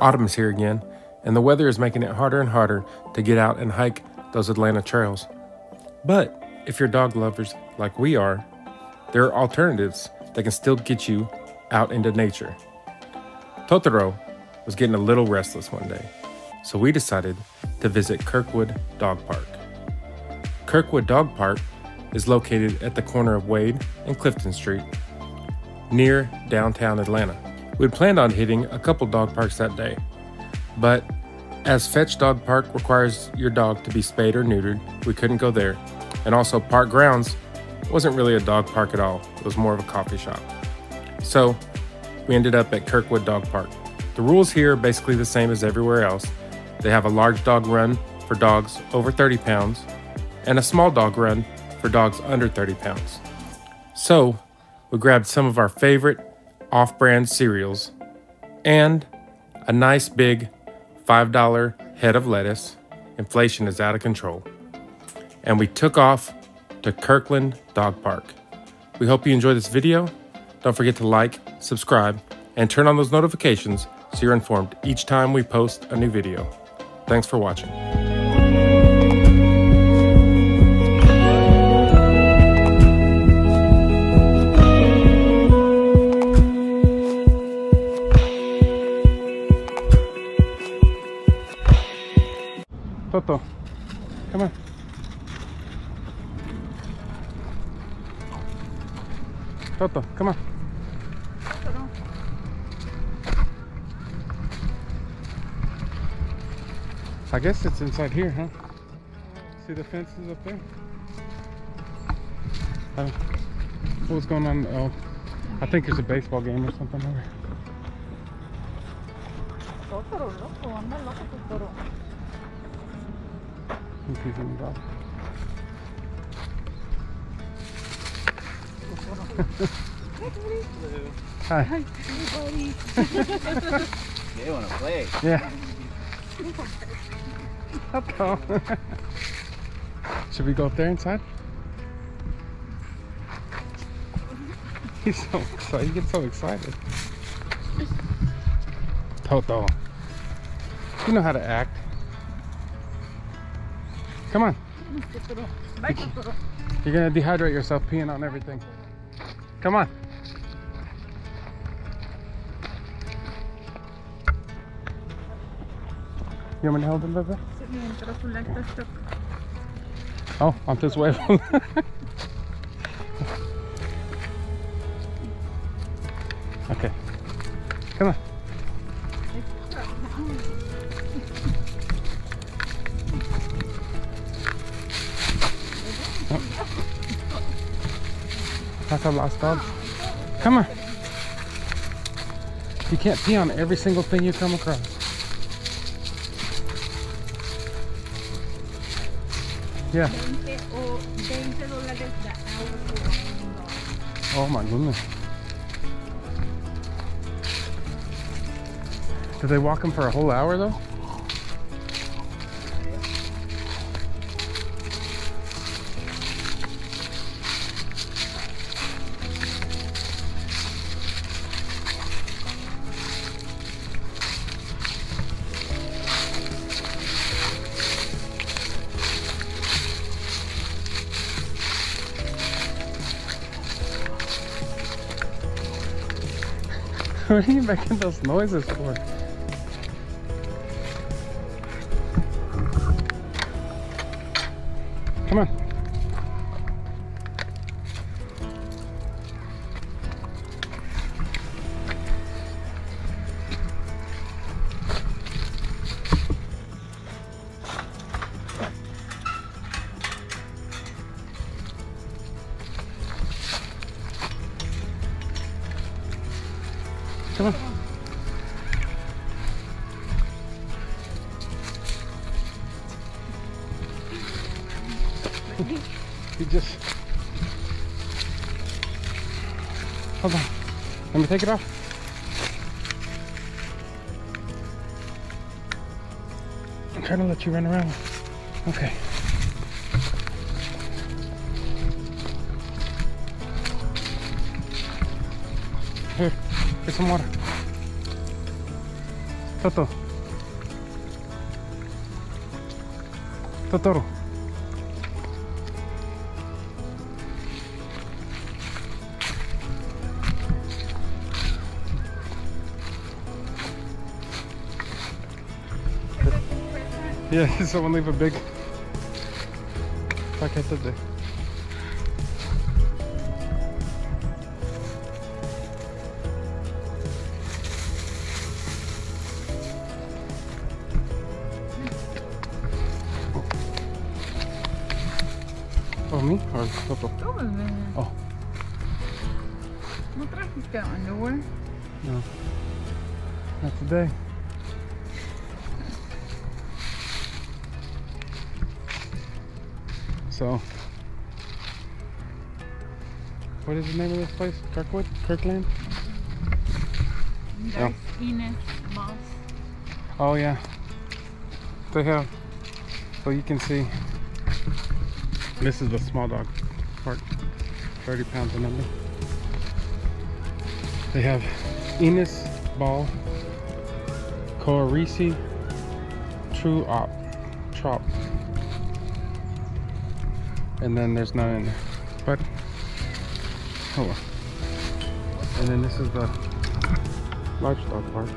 Autumn is here again, and the weather is making it harder and harder to get out and hike those Atlanta trails. But if you're dog lovers like we are, there are alternatives that can still get you out into nature. Totoro was getting a little restless one day, so we decided to visit Kirkwood Dog Park. Kirkwood Dog Park is located at the corner of Wade and Clifton Street, near downtown Atlanta. We'd planned on hitting a couple dog parks that day, but as Fetch Dog Park requires your dog to be spayed or neutered, we couldn't go there. And also, Park Grounds wasn't really a dog park at all, it was more of a coffee shop. So, we ended up at Kirkwood Dog Park. The rules here are basically the same as everywhere else. They have a large dog run for dogs over 30 pounds and a small dog run for dogs under 30 pounds. So, we grabbed some of our favorite off brand cereals and a nice big $5 head of lettuce. Inflation is out of control. And we took off to Kirkland Dog Park. We hope you enjoy this video. Don't forget to like, subscribe, and turn on those notifications so you're informed each time we post a new video. Thanks for watching. Toto, come on. Toto, come on. I guess it's inside here, huh? See the fences up there? Uh, what's going on? Oh, I think there's a baseball game or something in the dog. Hi. Buddy. They want to play. Yeah. Toto. Should we go up there inside? He's so excited. He gets so excited. Toto. You know how to act. Come on. Totoro. Bye, Totoro. You're gonna dehydrate yourself peeing on everything. Come on. You want me to hold it, Bebe? Mientras tú le estás Oh, on this way. Lost dog. Come on. You can't pee on every single thing you come across. Yeah. 20 o 20 dólares the hour for one dog. Oh my goodness. Do they walk them for a whole hour though? What are you making those noises for? Come on. he just... Hold on. Let me take it off. I'm trying to let you run around. Okay. Here here's some water. Toto. Totoro. Yeah, someone leave a big paquete there. Me or? Tú, bebé. Oh. ¿No trajiste underwear? No. Not today. So, what is the name of this place? Kirkwood? Kirkland? Ines, oh. Moss. Oh yeah. They have, so you can see, this is the small dog part, 30 pounds and under. They have Enos Ball, Coarisi, True Op, Trop. And then there's none in there. But, well. And then this is the large dog part.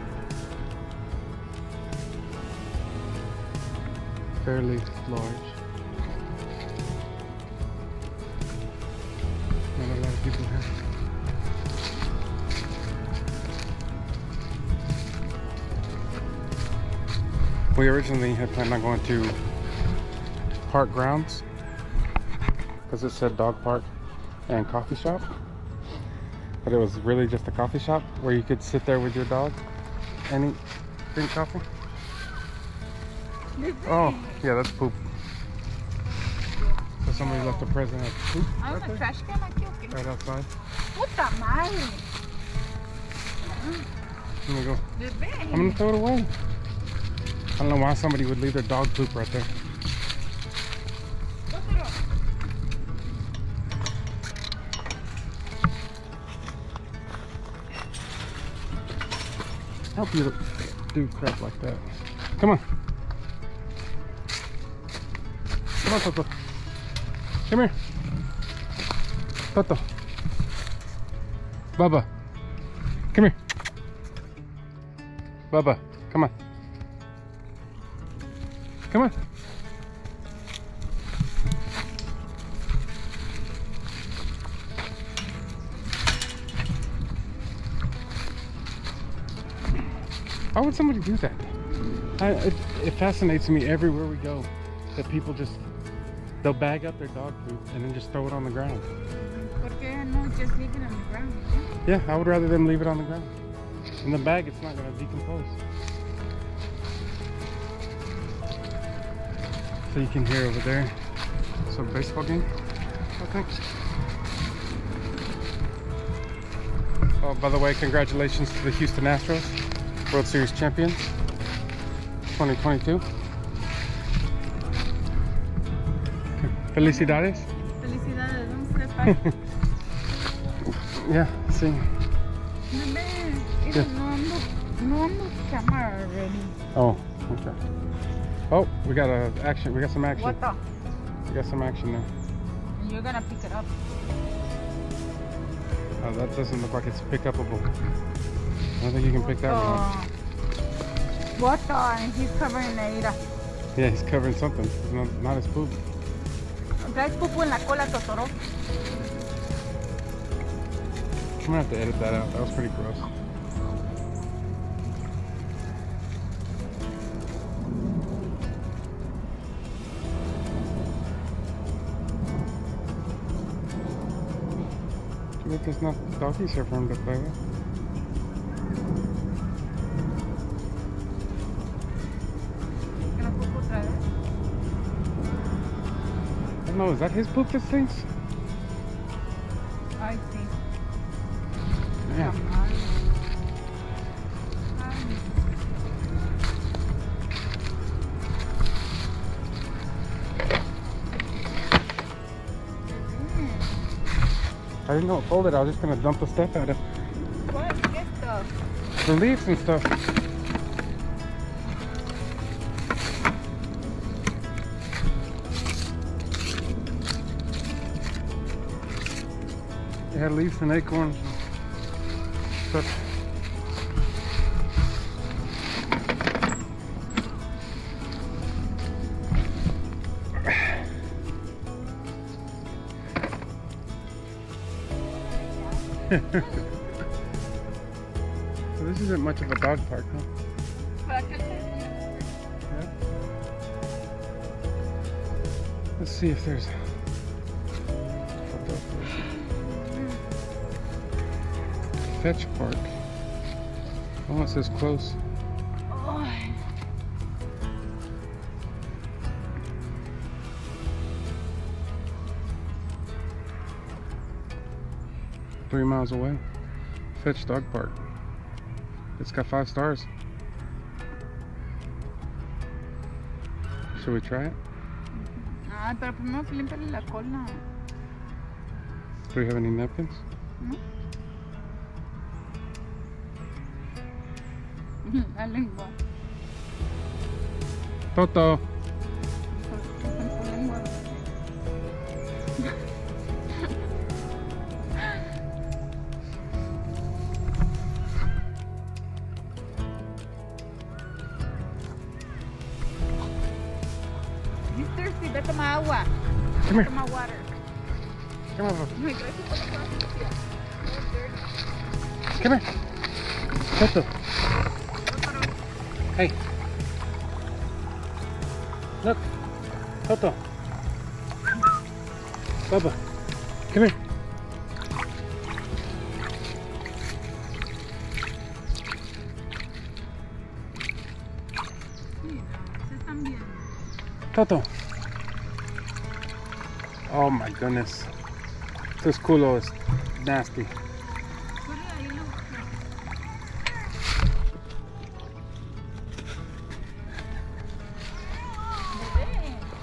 fairly large. A lot here. We originally had planned on going to park grounds because it said dog park and coffee shop. But it was really just a coffee shop where you could sit there with your dog and eat, drink coffee. Oh, yeah, that's poop. So somebody left a present of poop ¿Hay right, una there, trash can o qué? right outside. ¡Puta madre! Let me go. I'm gonna throw it away. I don't know why somebody would leave their dog poop right there. Help you do crap like that. Come on. Come on, Toto. Come here. Toto. Bubba. Come here. Bubba. Come on. Come on. Why would somebody do that? I, it, it fascinates me everywhere we go that people just they'll bag up their dog poop and then just throw it on the ground. ¿Por qué no just leave it on the ground? Yeah, I would rather them leave it on the ground. In the bag, it's not gonna decompose. So you can hear over there some baseball game, think. Oh, by the way, congratulations to the Houston Astros, World Series champions, 2022. Felicidades. Felicidades, ¿dónde está el? Yeah, sí. Yeah. no ando, no ando camera. Oh, okay. Oh, we got a action. We got some action. What the? We got some action there. You're gonna pick it up. Oh, that doesn't look like it's pick upable. I don't think you can pick that one up. What the? And he's covering the ira. Yeah, he's covering something. It's not, not his poop. Traes pupu en la cola, Totoro. I'm gonna have to edit that out. That was pretty gross. Bad there's not doggies here for to play with. Know, is that his poop that stinks? Ay, sí. Yeah. I didn't know it folded. I was just gonna dump the stuff out of What? Get stuff. The leaves and stuff. Had leaves and acorns. But So this isn't much of a dog park, huh? Para que te- Yeah. Let's see if there's. Fetch Park. Oh, it says close. Three miles away. Fetch Dog Park. It's got five stars. Should we try it? Ay, pero primero que límpiale la cola. Do we have any napkins? La lengua. Toto. He's thirsty. Toma agua. Come here. Toma water. Come on. Bubba. Ay, gracias por la paciencia. Come here. Toto. Hey. Look. Toto. Bubba. Come here. Toto. Oh my goodness. This culo is nasty.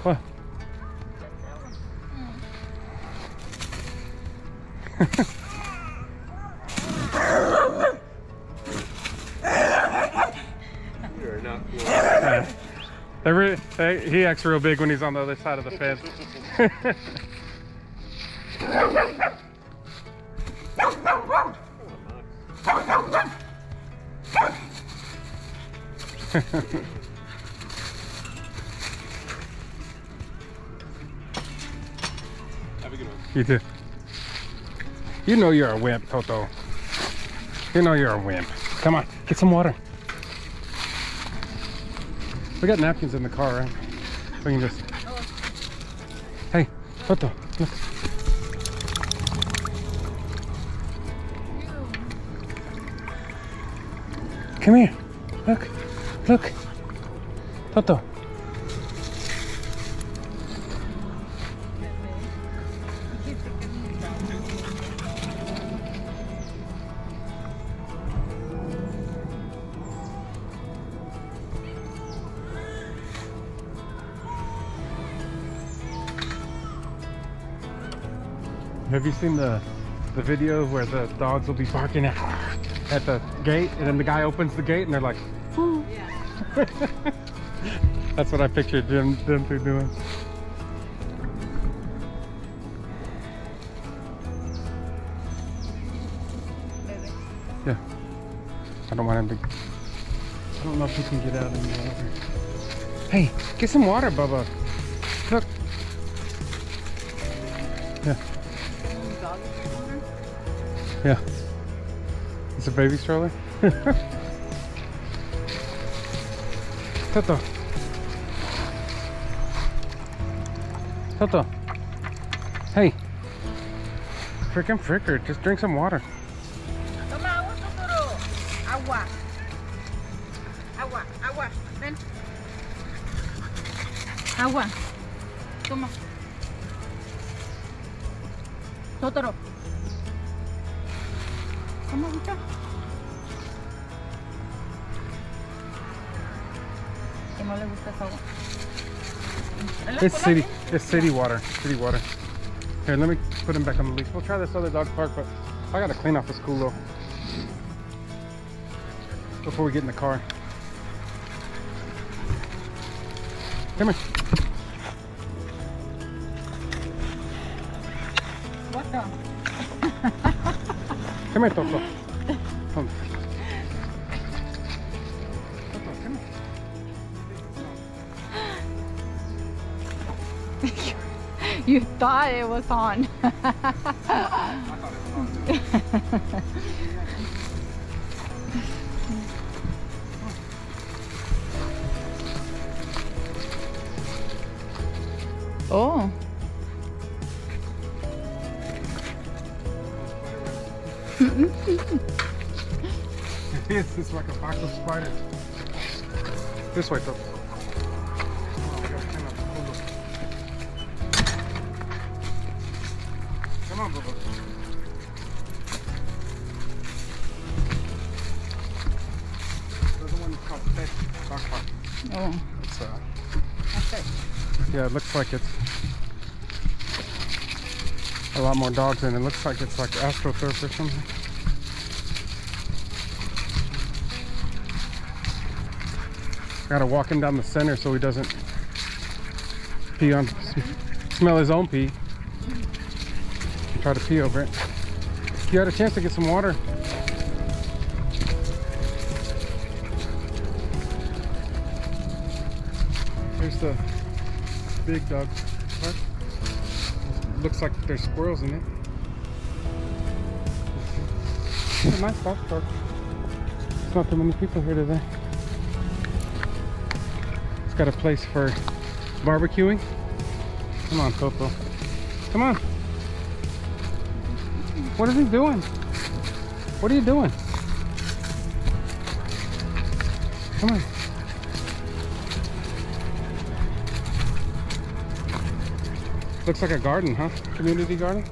What? You are not cool. They re- they, he acts real big when he's on the other side of the fence. you do. You know you're a wimp, Toto. You know you're a wimp. Come on, get some water. We got napkins in the car, right? We can just. Hey, Toto, look. Come here. Look. Look. Toto. You seen the the video where the dogs will be barking at, at the gate and then the guy opens the gate and they're like, "Woo." That's what I pictured them, them two doing. Yeah. I don't want him to. I don't know if he can get out any water. Hey, get some water, Bubba. Yeah. It's a baby stroller. Toto. Toto. Hey. Frickin' fricker, just drink some water. Toma agua, Totoro. Agua. Agua, agua. Ven. Agua. Toma. Totoro. Toma agüita. Que no le gusta esa agua. It's city. It's city water. City water. Here, let me put him back on the leash. We'll try this other dog park, but I gotta clean off this culo. before we get in the car. Come here. What the? Come here, Toto. Come. Toto, come here. You thought it was on. oh. This is like a box of spiders. This way, Toto. Come on, we gotta climb up the hula. Come on, Bubba. The other one called Pet Dog Park. Oh. It's, uh, Okay. yeah, it looks like it's a lot more dogs it. It looks like it's like AstroTurf or something. Gotta walk him down the center so he doesn't pee on, smell his own pee. Try to pee over it. You had a chance to get some water. Here's the big dog park. Looks like there's squirrels in it. It's a nice dog park. There's not too many people here today. Got a place for barbecuing. Come on, Toto. Come on. What is he doing? What are you doing? Come on. Looks like a garden, huh? Community garden?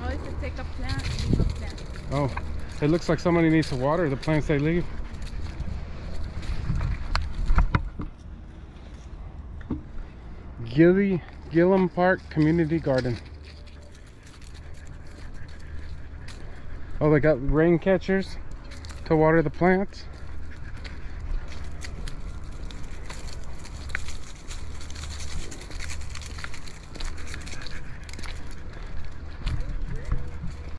Oh, it's a take a plant, leave a plant. Oh, it looks like somebody needs to water the plants they leave. Gilly, Gillum Park Community Garden. Oh, they got rain catchers to water the plants.